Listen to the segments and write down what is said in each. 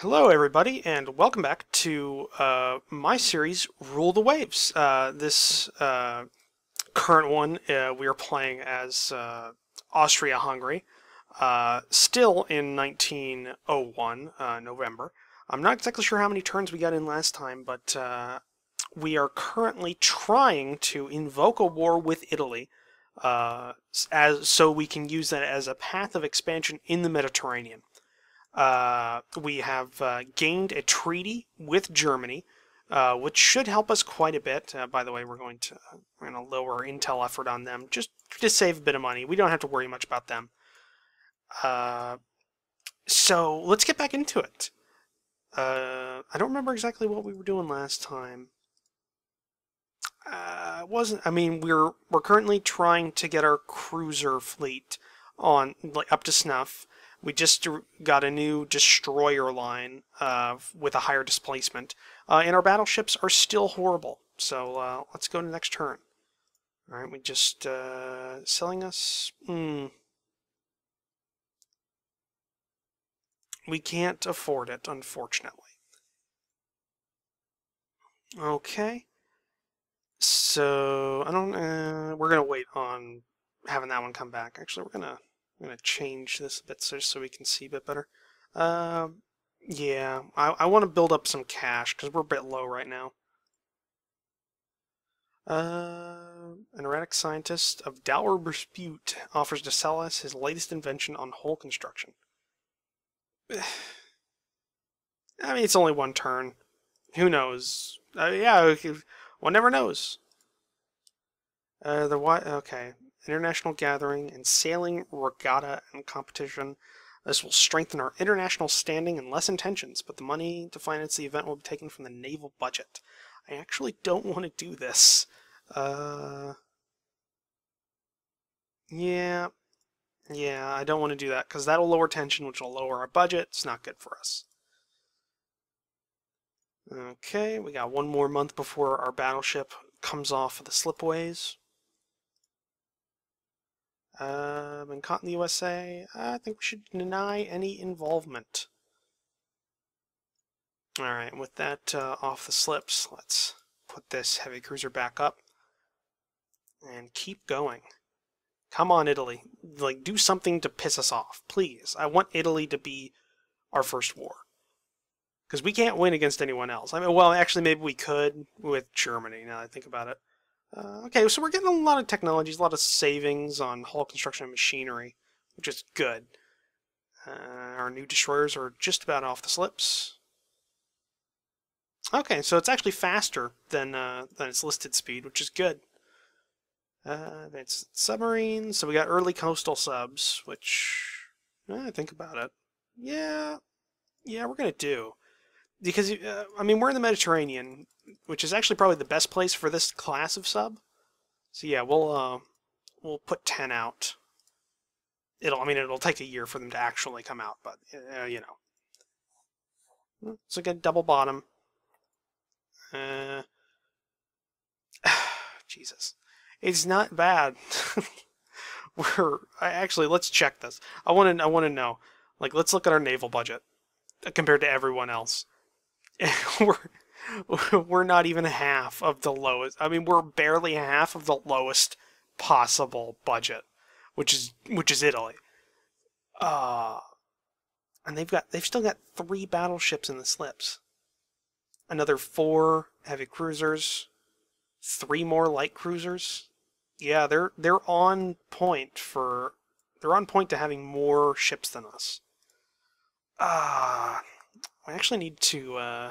Hello, everybody, and welcome back to uh, my series, Rule the Waves. Uh, this uh, current one, uh, we are playing as uh, Austria-Hungary, uh, still in 1901, November. I'm not exactly sure how many turns we got in last time, but we are currently trying to invoke a war with Italy, as so we can use that as a path of expansion in the Mediterranean. Uh, we have uh, gained a treaty with Germany, uh, which should help us quite a bit. Uh, by the way, we're going to we're going to lower intel effort on them just to save a bit of money. We don't have to worry much about them. Uh, so let's get back into it. Uh, I don't remember exactly what we were doing last time. wasn't I mean we're we're currently trying to get our cruiser fleet on like up to snuff. We just got a new destroyer line uh, with a higher displacement, uh, and our battleships are still horrible. So uh, let's go to the next turn. All right, we just uh, selling us. Mm. We can't afford it, unfortunately. Okay. So I don't. Uh, we're gonna wait on having that one come back. Actually, we're gonna I'm going to change this a bit so, so we can see a bit better. Uh, yeah, I, I want to build up some cash because we're a bit low right now. Uh, an erratic scientist of dour repute offers to sell us his latest invention on hull construction. I mean, it's only one turn. Who knows? Uh, yeah, one never knows. Uh, the what? Okay, international gathering, and sailing regatta and competition. This will strengthen our international standing and lessen tensions, but the money to finance the event will be taken from the naval budget. I actually don't want to do this. Uh, yeah, yeah, I don't want to do that because that'll lower tension, which will lower our budget. It's not good for us. Okay, we got one more month before our battleship comes off of the slipways. Uh, been caught in the USA. I think we should deny any involvement. Alright, with that uh, off the slips, let's put this heavy cruiser back up and keep going. Come on, Italy. Like, do something to piss us off, please. I want Italy to be our first war. Because we can't win against anyone else. I mean, well, actually, maybe we could with Germany, now I think about it. Uh, okay, so we're getting a lot of technologies, a lot of savings on hull construction and machinery, which is good. Uh, our new destroyers are just about off the slips. Okay, so it's actually faster than uh, than its listed speed, which is good. Uh, it's submarines, so we got early coastal subs, which eh, think about it. Yeah, yeah, we're gonna do because uh, I mean we're in the Mediterranean which is actually probably the best place for this class of sub. So yeah, we'll uh, we'll put 10 out. It'll, I mean, it'll take a year for them to actually come out, but uh, you know. So again, double bottom. Uh, Jesus, it's not bad. We're actually let's check this. I want to I want to know. Like, let's look at our naval budget compared to everyone else. we're we're not even half of the lowest. I mean, we're barely half of the lowest possible budget, which is which is Italy. Uh and they've got they've still got three battleships in the slips. Another four heavy cruisers, three more light cruisers. Yeah, they're they're on point for they're on point to having more ships than us. Ah, uh, we actually need to uh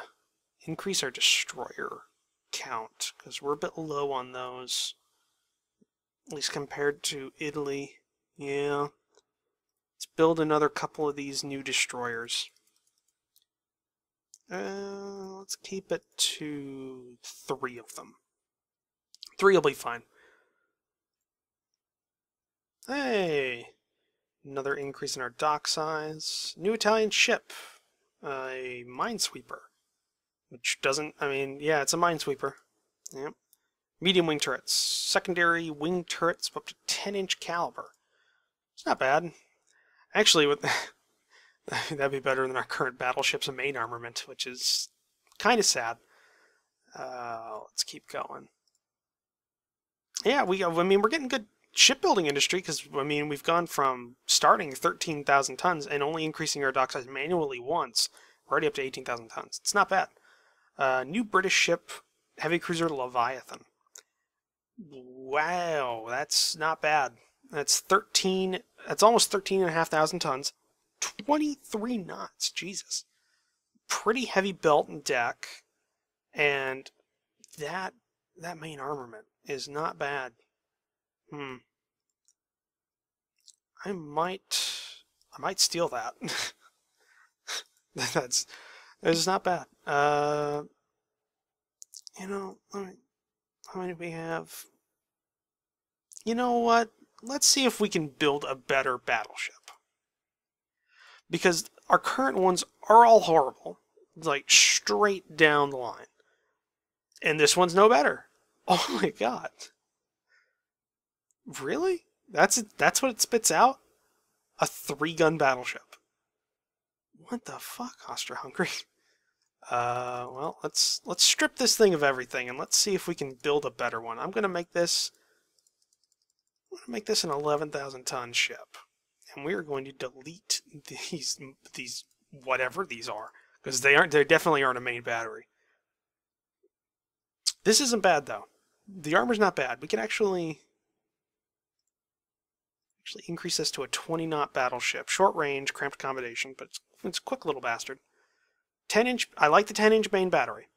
increase our destroyer count because we're a bit low on those at least compared to Italy. Yeah. Let's build another couple of these new destroyers. Uh, let's keep it to three of them. Three will be fine. Hey! Another increase in our dock size. New Italian ship. A minesweeper which doesn't, I mean, yeah, it's a minesweeper. Yep. Medium wing turrets. Secondary wing turrets up to 10 inch caliber. It's not bad. Actually, with That'd be better than our current battleship's main armament, which is kind of sad. Uh, let's keep going. Yeah, we. I mean, we're getting good shipbuilding industry because I mean we've gone from starting 13,000 tons and only increasing our dock size manually once. We're already up to 18,000 tons. It's not bad. Uh, new British ship, heavy cruiser Leviathan. Wow, that's not bad. That's 13. That's almost 13,500 tons. 23 knots. Jesus. Pretty heavy belt and deck, and that that main armament is not bad. Hmm. I might I might steal that. that's that's not bad. Uh you know, how many do we have? You know what? Let's see if we can build a better battleship. Because our current ones are all horrible. Like straight down the line. And this one's no better. Oh my god. Really? That's that's what it spits out? A three-gun battleship. What the fuck, Austro-Hungary? Uh, well, let's let's strip this thing of everything and let's see if we can build a better one. I'm gonna make this. I'm gonna make this an 11,000 ton ship, and we are going to delete these these whatever these are because they aren't. They definitely aren't a main battery. This isn't bad though. The armor's not bad. We can actually actually increase this to a 20 knot battleship. Short range, cramped accommodation, but it's, it's a quick little bastard. 10 inch, I like the 10 inch main battery.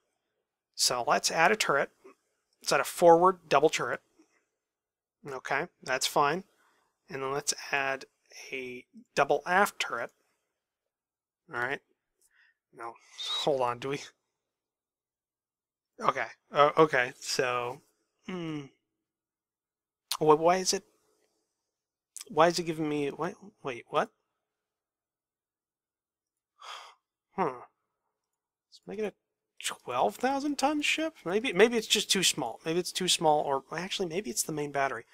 So let's add a turret. Let's add a forward double turret. Okay, that's fine. And then let's add a double aft turret. All right. Now, hold on. Do we? Okay. Uh, okay. So, hmm. Wait, why is it? Why is it giving me? Wait, wait. What? Huh. Make it a 12,000 ton ship? Maybe maybe it's just too small. Maybe it's too small, or actually maybe it's the main battery.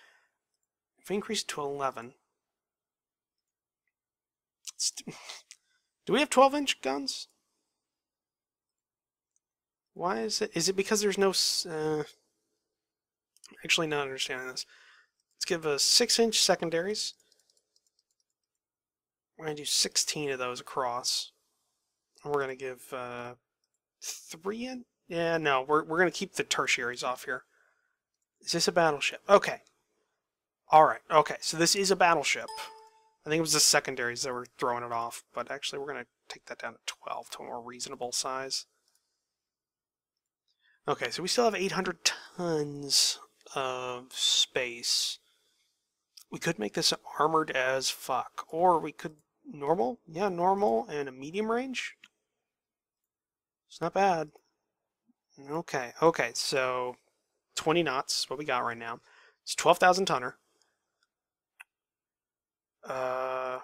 If we increase it to 11... Do we have 12 inch guns? Why is it? Is it because there's no... Uh, actually not understanding this. Let's give us 6 inch secondaries. We're going to do 16 of those across. And we're going to give uh, 3 in? Yeah, no, we're, we're going to keep the tertiaries off here. Is this a battleship? Okay. Alright, okay, so this is a battleship. I think it was the secondaries that were throwing it off, but actually we're going to take that down to 12 to a more reasonable size. Okay, so we still have 800 tons of space. We could make this armored as fuck, or we could normal, yeah, normal and a medium range. It's not bad. Okay, okay, so 20 knots, what we got right now. It's 12,000 tonner. Uh,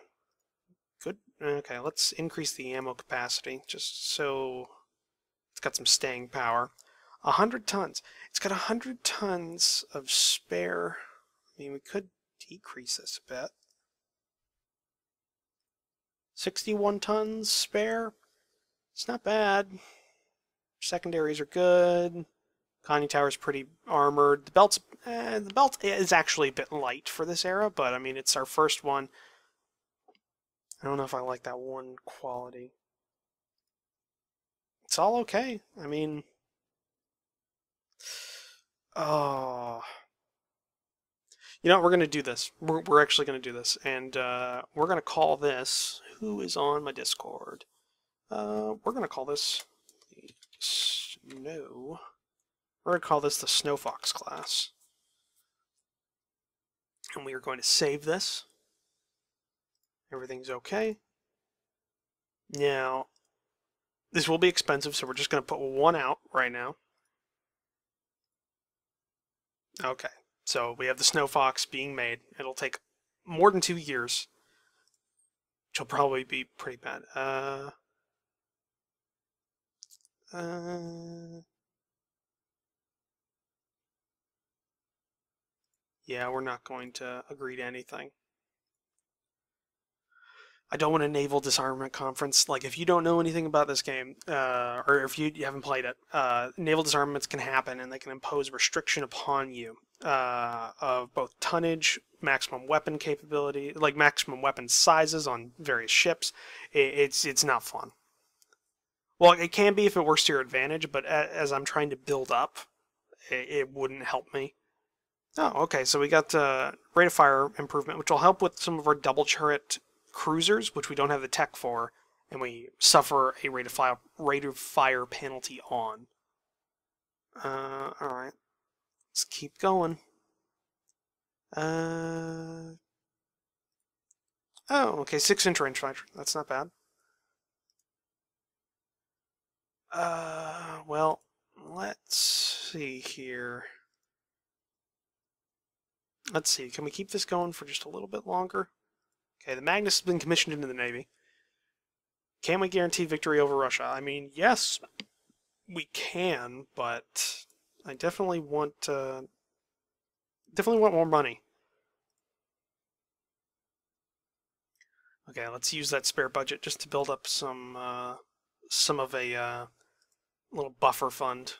good. Okay, let's increase the ammo capacity just so it's got some staying power. 100 tons. It's got 100 tons of spare. I mean, we could decrease this a bit. 61 tons spare. It's not bad. Secondaries are good. Conning Tower is pretty armored. The belt's eh, the belt is actually a bit light for this era, but I mean it's our first one. I don't know if I like that one quality. It's all okay. I mean, oh, you know we're gonna do this. We're we're actually gonna do this, and uh, we're gonna call this. Who is on my Discord? Uh, we're gonna call this snow. We're going to call this the Snow Fox class. And we are going to save this. Everything's okay. Now, this will be expensive, so we're just going to put one out right now. Okay, so we have the Snow Fox being made. It'll take more than two years, which will probably be pretty bad. Uh, uh, yeah, we're not going to agree to anything. I don't want a naval disarmament conference. Like, if you don't know anything about this game, uh, or if you, you haven't played it, uh, naval disarmaments can happen and they can impose restriction upon you uh, of both tonnage, maximum weapon capability, like maximum weapon sizes on various ships. It, it's it's not fun. Well, it can be if it works to your advantage, but as I'm trying to build up, it, wouldn't help me. Oh, okay. So we got uh, rate of fire improvement, which will help with some of our double turret cruisers, which we don't have the tech for, and we suffer a rate of fire rate of fire penalty on. Uh, all right. Let's keep going. Uh. Oh, okay. Six inch range. That's not bad. Uh, well, let's see here. Let's see, can we keep this going for just a little bit longer? Okay, the Magnus has been commissioned into the Navy. Can we guarantee victory over Russia? I mean, yes, we can, but I definitely want uh, definitely want more money. Okay, let's use that spare budget just to build up some uh, some of a uh, little buffer fund.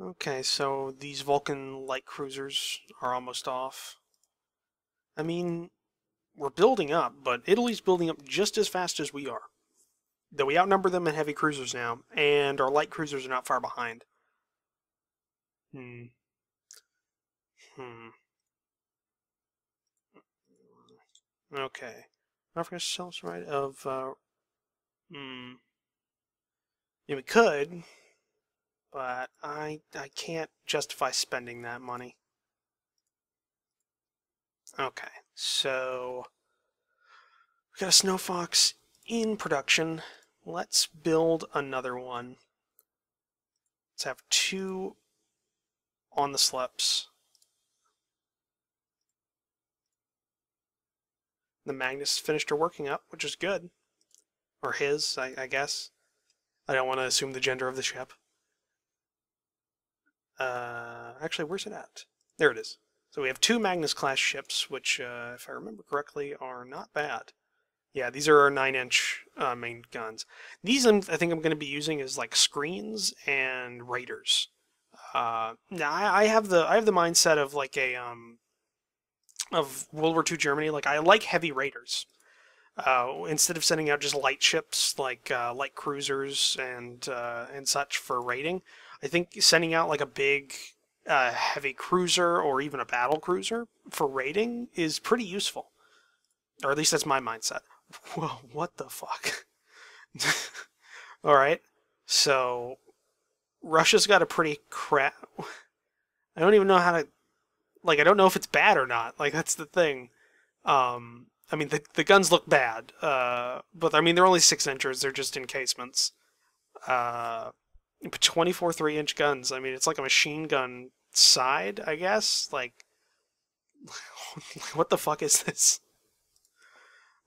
Okay, so these Vulcan light cruisers are almost off. I mean, we're building up, but Italy's building up just as fast as we are. Though we outnumber them in heavy cruisers now, and our light cruisers are not far behind. Hmm. Hmm. Okay. Africa sells right of uh, Hmm. Yeah, we could, but I I can't justify spending that money. Okay, so we got a Snow Fox in production. Let's build another one. Let's have two on the slips. The Magnus finished her working up, which is good. Or his, I, I guess. I don't want to assume the gender of the ship. Uh, actually, where's it at? There it is. So we have two Magnus class ships, which, uh, if I remember correctly, are not bad. Yeah, these are our 9-inch uh, main guns. These I'm, i think I'm going to be using as like screens and raiders. Uh, now I, I, have the I have the mindset of like a um, of World War II Germany. Like I like heavy raiders uh, instead of sending out just light ships like uh, light cruisers and uh, and such for raiding, I think sending out like a big uh, heavy cruiser or even a battle cruiser for raiding is pretty useful, or at least that's my mindset. Whoa, what the fuck? All right, so Russia's got a pretty crap. I don't even know how to, like, I don't know if it's bad or not. Like that's the thing. Um, I mean, the, the guns look bad, uh, but I mean, they're only six inches. They're just encasements. Uh, 24 three inch guns. I mean, it's like a machine gun side, I guess. Like, what the fuck is this?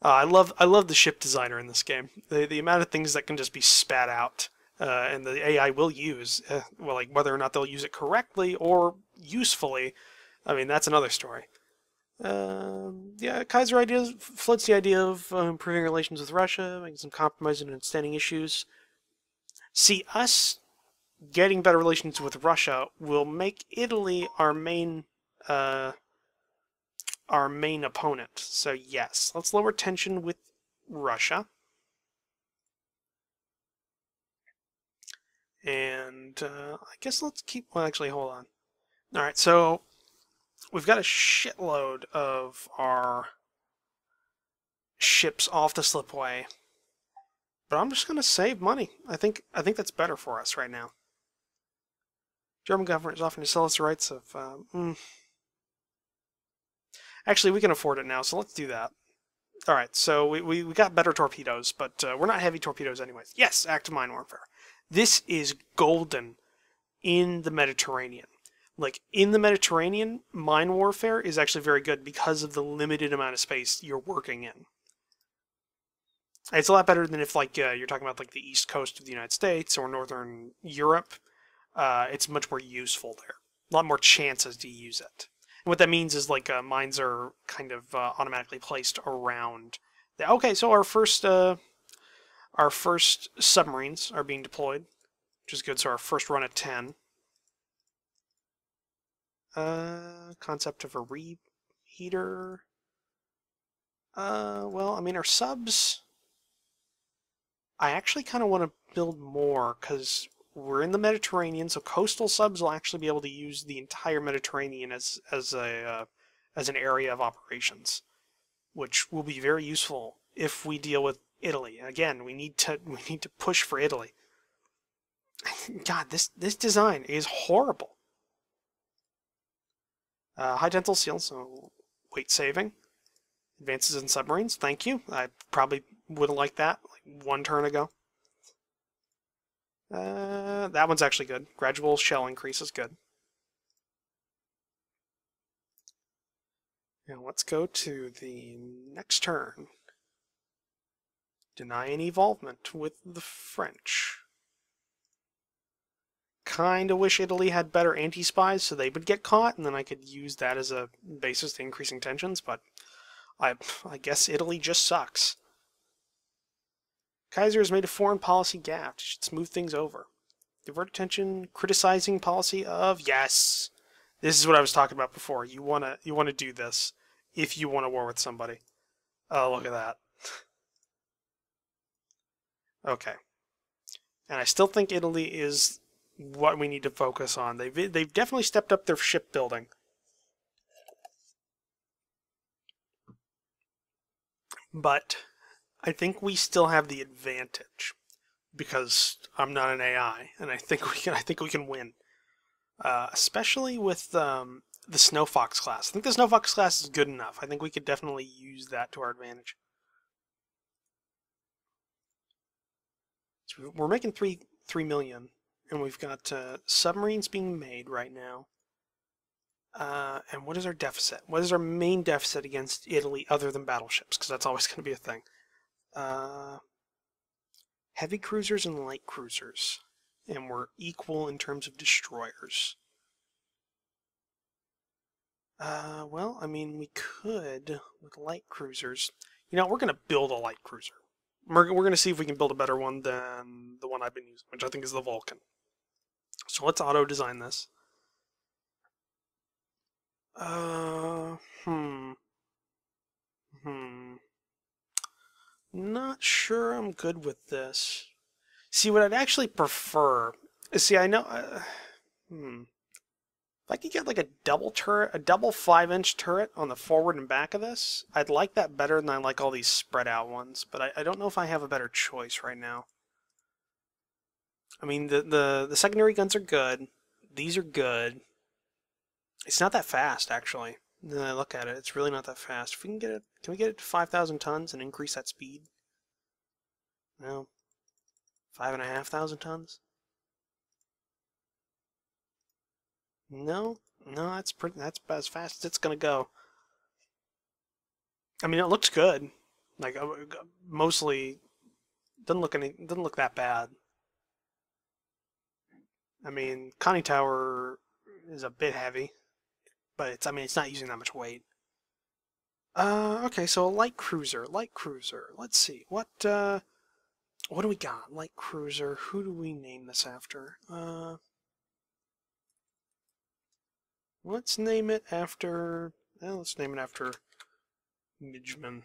Uh, I love I love the ship designer in this game. The the amount of things that can just be spat out, uh, and the AI will use. Uh, well, like whether or not they'll use it correctly or usefully, I mean that's another story. Um, yeah, Kaiser ideas floats the idea of uh, improving relations with Russia, making some compromises and understanding issues. See, us getting better relations with Russia will make Italy our main uh, our main opponent. So yes, let's lower tension with Russia. And uh, I guess let's keep. Well, actually, hold on. All right, so we've got a shitload of our ships off the slipway. But I'm just going to save money. I think I think that's better for us right now. German government is offering to sell us the rights of... Um, mm. Actually, we can afford it now, so let's do that. Alright, so we, we, we, got better torpedoes, but uh, we're not heavy torpedoes anyways. Yes, active mine warfare. This is golden in the Mediterranean like in the Mediterranean, mine warfare is actually very good because of the limited amount of space you're working in. It's a lot better than if like uh, you're talking about like the east coast of the United States or northern Europe. Uh, it's much more useful there. A lot more chances to use it. what that means is like uh, mines are kind of uh, automatically placed around. The, okay, so our first uh, our first submarines are being deployed, which is good. So our first run at ten. Uh, concept of a reheater. Uh, well, I mean our subs. I actually kind of want to build more because we're in the Mediterranean, so coastal subs will actually be able to use the entire Mediterranean as as a uh, as an area of operations, which will be very useful if we deal with Italy. Again, we need to we need to push for Italy. God, this this design is horrible. Uh, high tensile steel, so weight saving. Advances in submarines, thank you. I probably would have liked that like one turn ago. Uh, that one's actually good. Gradual shell increase is good. Now let's go to the next turn. Deny any involvement with the French. Kinda wish Italy had better anti-spies so they would get caught, and then I could use that as a basis to increasing tensions, but I, I guess Italy just sucks. Kaiser has made a foreign policy gaffe. Should smooth things over. Divert attention, criticizing policy of yes. This is what I was talking about before. You wanna you wanna do this if you want a war with somebody. Oh, look at that. okay. And I still think Italy is what we need to focus on. They've they've definitely stepped up their shipbuilding. But I think we still have the advantage because I'm not an AI, and I think we can. I think we can win, uh, especially with um, the Snow Fox class. I think the Snow Fox class is good enough. I think we could definitely use that to our advantage. So we're making three three million, and we've got uh, submarines being made right now. Uh, and what is our deficit? What is our main deficit against Italy other than battleships? Because that's always going to be a thing. Uh, heavy cruisers and light cruisers. And we're equal in terms of destroyers. Uh, well, I mean, we could with light cruisers. You know, we're going to build a light cruiser. We're, we're going to see if we can build a better one than the one I've been using, which I think is the Vulcan. So let's auto-design this. Uh, hmm. Hmm. Not sure I'm good with this. See, what I'd actually prefer... See, I know... Uh, hmm. If I could get like a double turret, a double 5-inch turret on the forward and back of this, I'd like that better than I like all these spread out ones. But I, I don't know if I have a better choice right now. I mean, the, the, the secondary guns are good. These are good. It's not that fast, actually. I look at it, it's really not that fast. If we can get it, can we get it to 5,000 tons and increase that speed? No. Five and a half thousand tons? No, no, that's pretty. That's about as fast as it's gonna go. I mean, it looks good. Like uh, mostly, doesn't look any doesn't look that bad. I mean, Conning Tower is a bit heavy but it's I mean it's not using that much weight. Uh, okay, so a light cruiser, light cruiser. Let's see what uh, what do we got? Light cruiser. Who do we name this after? Uh, let's name it after. Well, let's name it after Midgeman.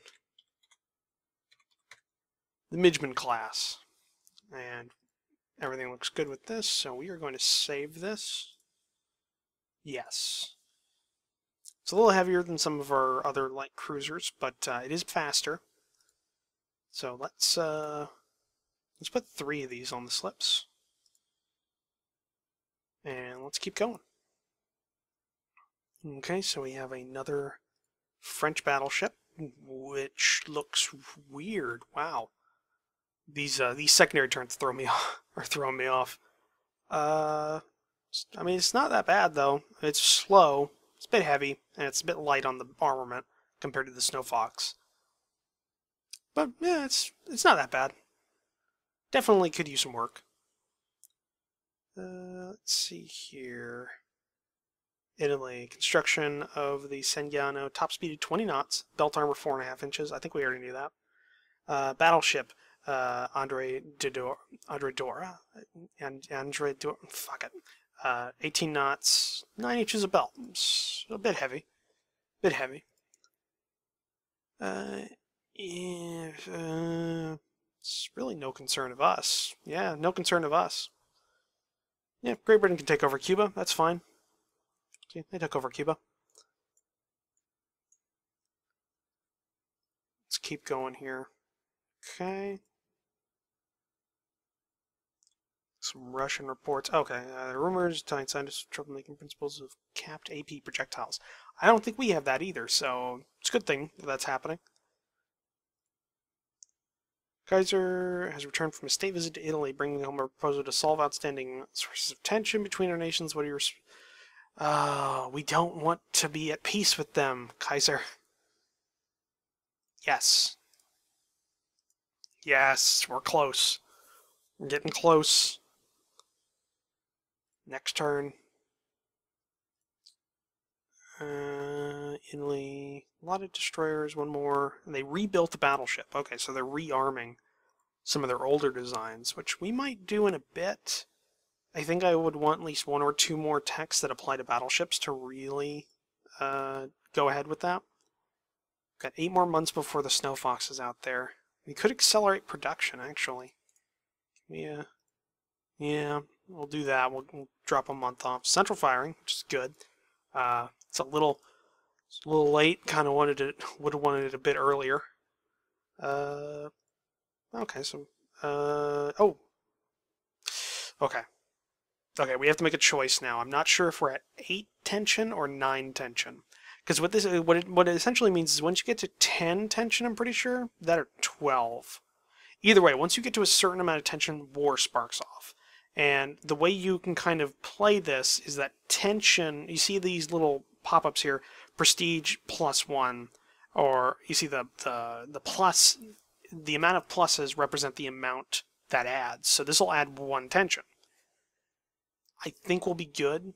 The Midgeman class, and everything looks good with this. So we are going to save this. Yes. It's a little heavier than some of our other light cruisers, but uh, it is faster. So let's uh, let's put three of these on the slips, and let's keep going. Okay, so we have another French battleship, which looks weird. Wow, these uh, these secondary turns throw me off, are throwing me off. Uh, I mean, it's not that bad though. It's slow, it's a bit heavy, and it's a bit light on the armament compared to the Snow Fox. But, yeah, it's, it's not that bad. Definitely could use some work. Uh, let's see here. Italy. Construction of the Sengiano, top speed of 20 knots, belt armor 4.5 inches. I think we already knew that. Uh, battleship, uh, Andre Andre Dora, and Andre Dora, fuck it. Uh, 18 knots, 9 inches of belt. It's a bit heavy. a Bit heavy. Uh, yeah, uh, it's really no concern of us. Yeah, no concern of us. Yeah, Great Britain can take over Cuba. That's fine. See, they took over Cuba. Let's keep going here. Okay. Some Russian reports. Okay, uh, rumors telling scientists troublemaking principles of capped AP projectiles. I don't think we have that either, so it's a good thing that that's happening. Kaiser has returned from a state visit to Italy, bringing home a proposal to solve outstanding sources of tension between our nations. What are your... Uh, we don't want to be at peace with them, Kaiser. Yes. Yes, we're close. We're getting close. Next turn. Uh, Italy, a lot of destroyers, one more. And they rebuilt the battleship. Okay, so they're rearming some of their older designs, which we might do in a bit. I think I would want at least one or two more techs that apply to battleships to really uh, go ahead with that. Got eight more months before the Snow Fox is out there. We could accelerate production, actually. Yeah. Yeah, we'll do that. We'll, we'll drop a month off. Central firing, which is good. Uh, it's a little, it's a little late. Kind of wanted it, would have wanted it a bit earlier. Uh, okay, so, uh, oh, okay. Okay, we have to make a choice now. I'm not sure if we're at 8 tension or 9 tension. Because what this what it, what it essentially means is once you get to 10 tension, I'm pretty sure, that are 12. Either way, once you get to a certain amount of tension, war sparks off. And the way you can kind of play this is that tension, you see these little pop-ups here, prestige plus one, or you see the, the, the plus, the amount of pluses represent the amount that adds. So this will add one tension. I think we'll be good.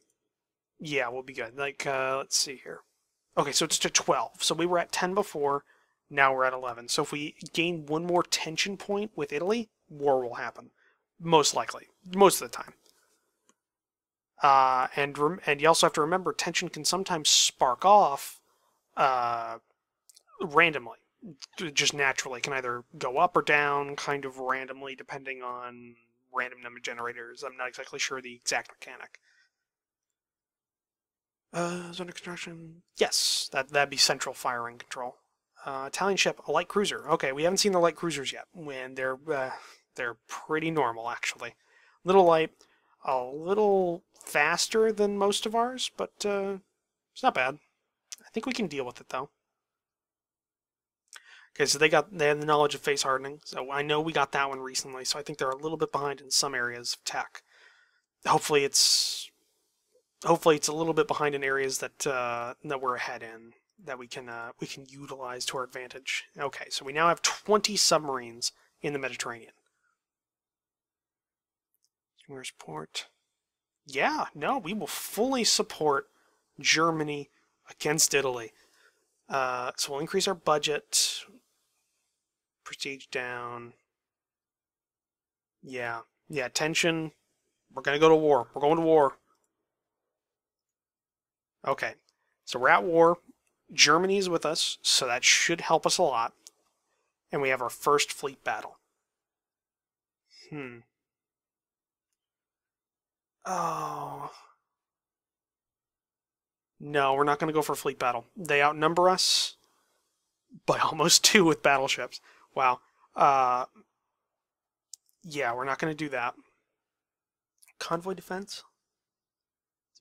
Yeah, we'll be good. Like, uh, let's see here. Okay, so it's to 12. So we were at 10 before, now we're at 11. So if we gain one more tension point with Italy, war will happen. Most likely. Most of the time. Uh, and and you also have to remember tension can sometimes spark off uh, randomly. Just naturally. can either go up or down kind of randomly depending on random number generators. I'm not exactly sure the exact mechanic. Uh, is under construction? Yes, that, that'd be central firing control. Uh, Italian ship, a light cruiser. Okay, we haven't seen the light cruisers yet. When they're uh, they're pretty normal actually. Little light, a little faster than most of ours, but uh, it's not bad. I think we can deal with it though. Okay, so they got they have the knowledge of face hardening. So I know we got that one recently. So I think they're a little bit behind in some areas of tech. Hopefully it's hopefully it's a little bit behind in areas that uh, that we're ahead in that we can uh, we can utilize to our advantage. Okay, so we now have 20 submarines in the Mediterranean. Where's port? Yeah, no, we will fully support Germany against Italy. Uh, so we'll increase our budget prestige down. Yeah. Yeah, tension. We're going to go to war. We're going to war. Okay. So we're at war. Germany's with us, so that should help us a lot. And we have our first fleet battle. Hmm. Oh. No, we're not going to go for fleet battle. They outnumber us by almost two with battleships. Wow. Uh, yeah, we're not going to do that. Convoy defense.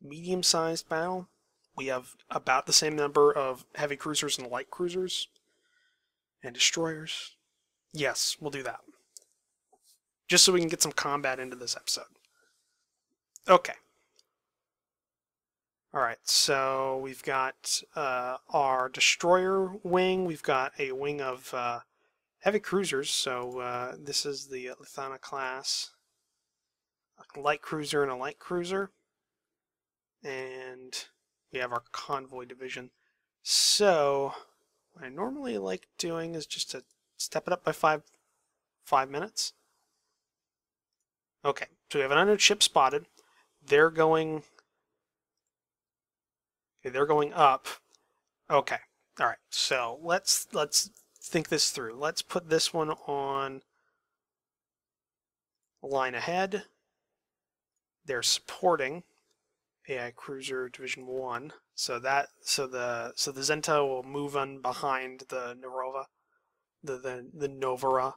Medium-sized battle. We have about the same number of heavy cruisers and light cruisers. And destroyers. Yes, we'll do that. Just so we can get some combat into this episode. Okay. Alright, so we've got uh, our destroyer wing. We've got a wing of uh, heavy cruisers, so uh, this is the Lithana class. A light cruiser and a light cruiser. And we have our convoy division. So, what I normally like doing is just to step it up by five, five minutes. Okay, so we have an unknown ship spotted. They're going. Okay, they're going up. Okay, all right. So let's let's think this through. Let's put this one on line ahead. They're supporting AI Cruiser Division One, so that so the so the Zenta will move on behind the Narova, the the the Novara.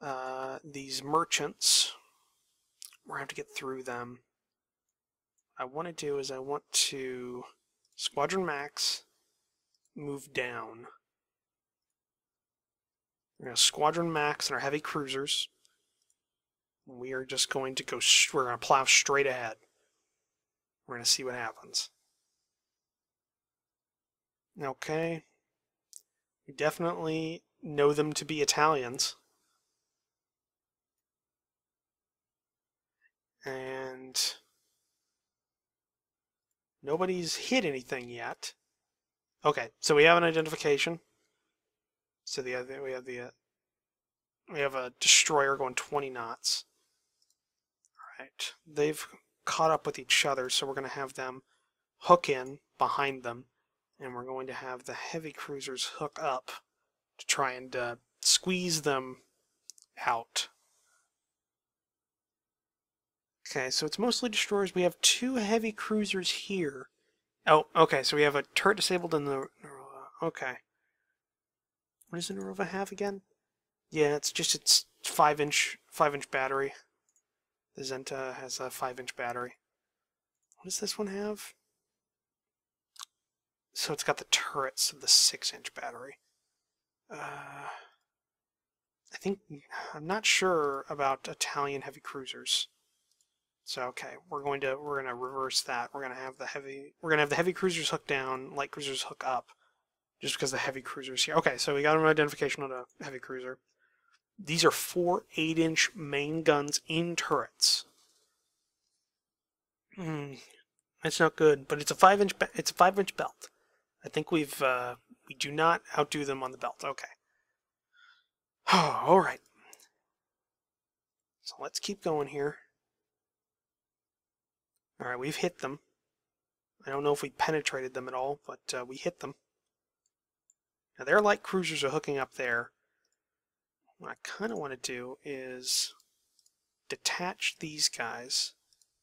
Uh, these merchants, we're gonna have to get through them. I want to do is I want to Squadron Max move down. We're going to Squadron Max and our heavy cruisers. We are just going to go, we're going to plow straight ahead. We're going to see what happens. Okay. We definitely know them to be Italians. And nobody's hit anything yet. Okay, so we have an identification. So the other we have the uh, we have a destroyer going 20 knots. All right, they've caught up with each other, so we're going to have them hook in behind them, and we're going to have the heavy cruisers hook up to try and uh, squeeze them out. Okay, so it's mostly destroyers. We have two heavy cruisers here. Oh, okay, so we have a turret disabled in the... Okay. What does the Narova have again? Yeah, it's just its 5-inch 5-inch battery. The Zenta has a 5-inch battery. What does this one have? So it's got the turrets of the 6-inch battery. Uh, I think... I'm not sure about Italian heavy cruisers. So okay, we're going to we're going to reverse that. We're going to have the heavy we're going to have the heavy cruisers hook down, light cruisers hook up, just because the heavy cruisers here. Okay, so we got an identification on a heavy cruiser. These are four eight-inch main guns in turrets. Hmm, that's not good, but it's a five-inch it's a five-inch belt. I think we've uh, we do not outdo them on the belt. Okay. Oh, all right. So let's keep going here. Alright, we've hit them. I don't know if we penetrated them at all, but uh, we hit them. Now their light cruisers are hooking up there. What I kind of want to do is detach these guys,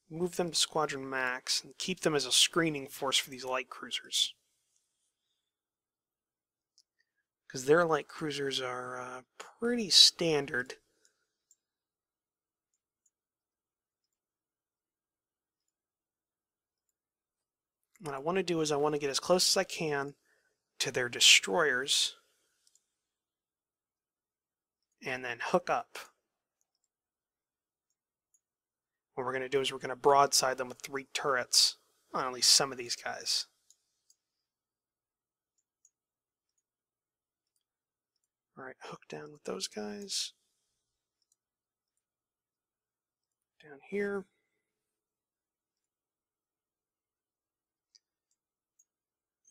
move them to Squadron Max, and keep them as a screening force for these light cruisers. Because their light cruisers are uh, pretty standard. What I want to do is I want to get as close as I can to their destroyers and then hook up. What we're going to do is we're going to broadside them with three turrets on at least some of these guys. Alright, hook down with those guys. Down here.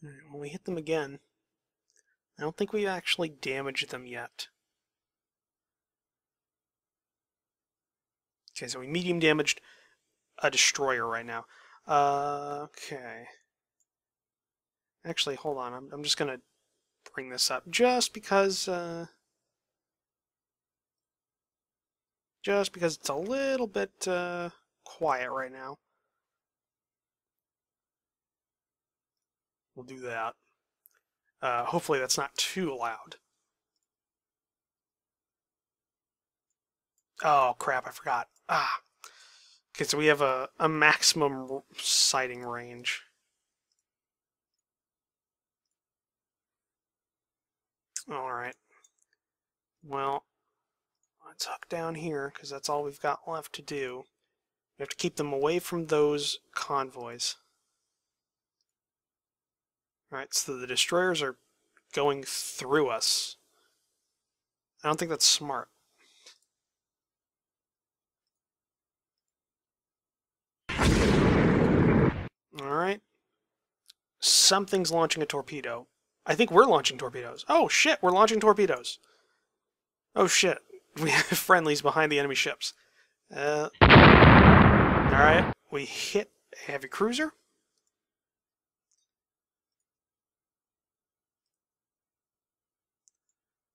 When we hit them again, I don't think we actually damaged them yet. Okay, so we medium damaged a destroyer right now. Uh, okay. Actually, hold on. I'm, I'm just going to bring this up just because... Uh, just because it's a little bit uh, quiet right now. We'll do that. Uh, hopefully that's not too loud. Oh, crap, I forgot. Ah. Okay, so we have a, a maximum sighting range. Alright. Well, let's hook down here, because that's all we've got left to do. We have to keep them away from those convoys. Alright, so the destroyers are going through us. I don't think that's smart. Alright. something's launching a torpedo. I think we're launching torpedoes. Oh shit, we're launching torpedoes. Oh shit, we have friendlies behind the enemy ships. Uh, Alright, we hit a heavy cruiser.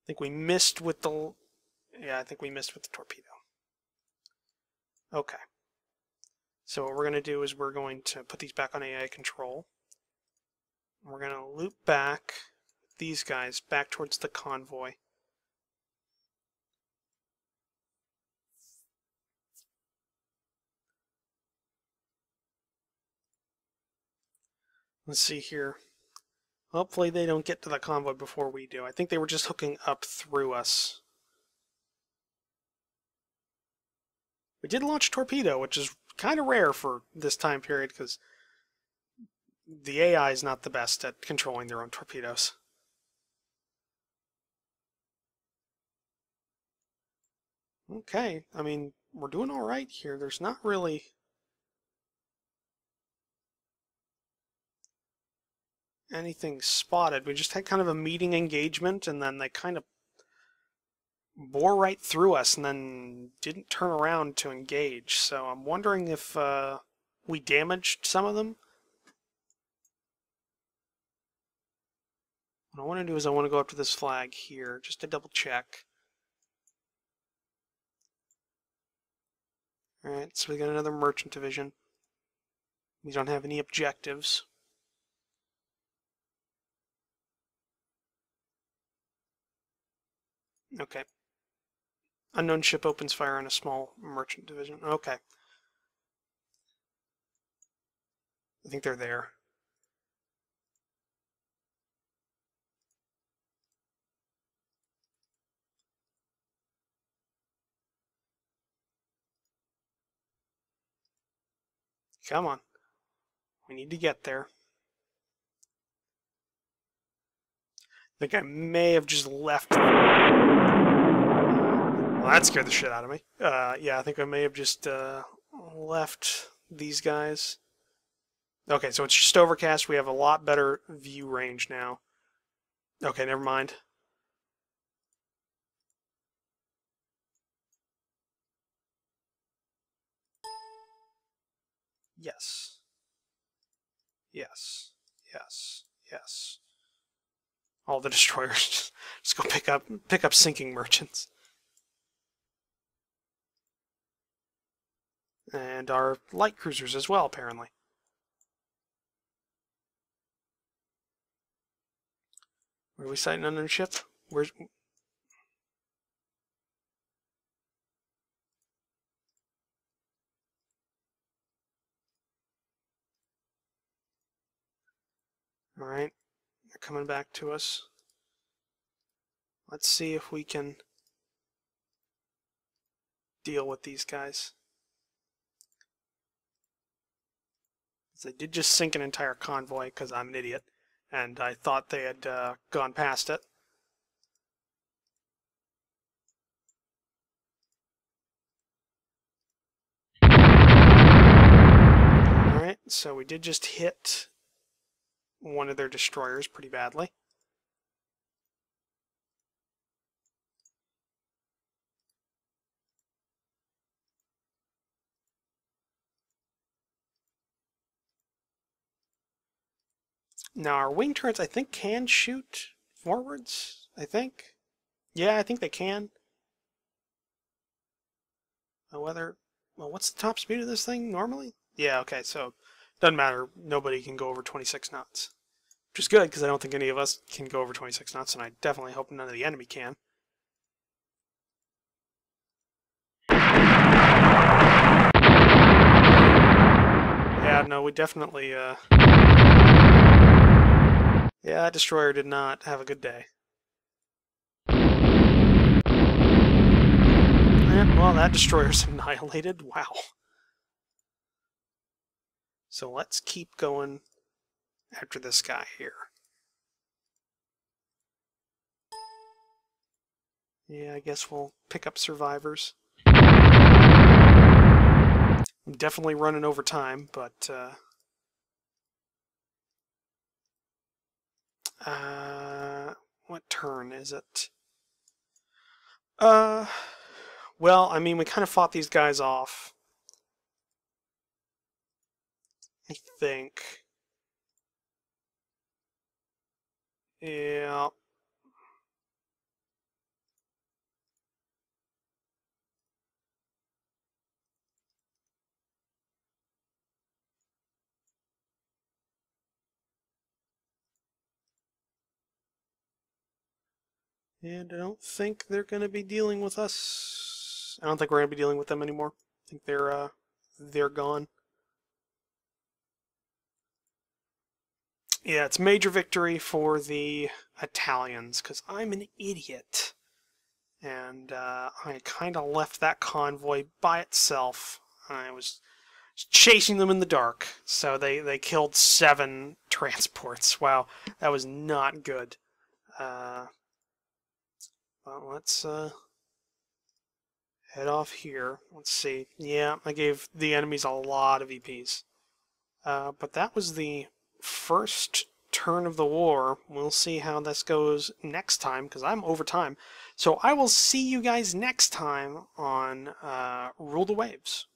Think we missed with the... Yeah, I think we missed with the torpedo. Okay. So what we're going to do is we're going to put these back on AI control. We're going to loop back these guys back towards the convoy. Let's see here. Hopefully they don't get to the convoy before we do. I think they were just hooking up through us. We did launch torpedo, which is kind of rare for this time period because the AI is not the best at controlling their own torpedoes. Okay, I mean, we're doing all right here. There's not really... anything spotted. We just had kind of a meeting engagement, and then they kind of bore right through us and then didn't turn around to engage. So I'm wondering if uh, we damaged some of them. What I want to do is I want to go up to this flag here just to double check. Alright, so we got another merchant division. We don't have any objectives. Okay. Unknown ship opens fire on a small merchant division. Okay. I think they're there. Come on. We need to get there. I think I may have just left well, that scared the shit out of me. Uh, yeah, I think I may have just uh, left these guys. Okay, so it's just overcast. We have a lot better view range now. Okay, never mind. Yes. Yes. Yes. Yes. All the destroyers just go pick up pick up sinking merchants. and our light cruisers as well, apparently. Where are we sighting on the ship? Where's... Alright, coming back to us. Let's see if we can deal with these guys. They did just sink an entire convoy because I'm an idiot, and I thought they had uh, gone past it. Alright, so we did just hit one of their destroyers pretty badly. Now, our wing turrets, I think, can shoot forwards, I think. Yeah, I think they can. Whether, well, what's the top speed of this thing normally? Yeah, okay, so doesn't matter. Nobody can go over 26 knots. Which is good, because I don't think any of us can go over 26 knots, and I definitely hope none of the enemy can. Yeah, no, we definitely, uh... Yeah, that destroyer did not have a good day. Well, that destroyer's annihilated. Wow. So let's keep going after this guy here. Yeah, I guess we'll pick up survivors. I'm definitely running over time, but uh, Uh, what turn is it? Uh, well, I mean, we kind of fought these guys off. I think. Yeah. And I don't think they're going to be dealing with us. I don't think we're going to be dealing with them anymore. I think they're uh, they're gone. Yeah, it's major victory for the Italians because I'm an idiot. And uh, I kind of left that convoy by itself. I was chasing them in the dark. So they, they killed seven transports. Wow, that was not good. Uh, well, let's uh, head off here. Let's see. Yeah, I gave the enemies a lot of EPs. Uh, but that was the first turn of the war. We'll see how this goes next time, because I'm over time. So I will see you guys next time on uh, Rule the Waves.